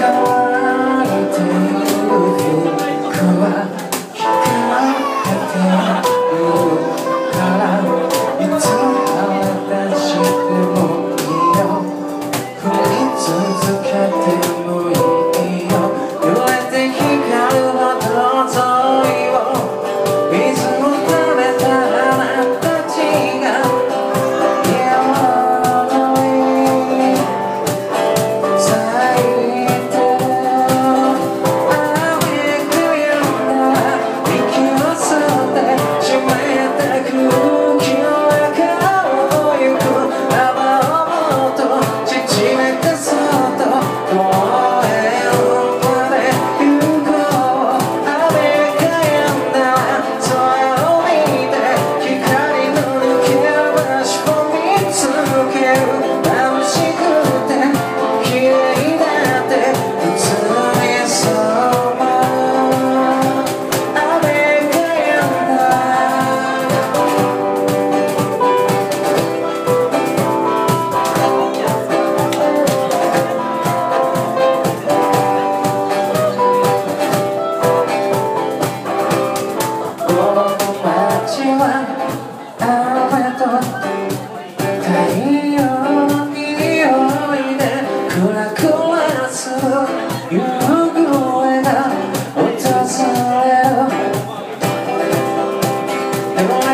Come on. And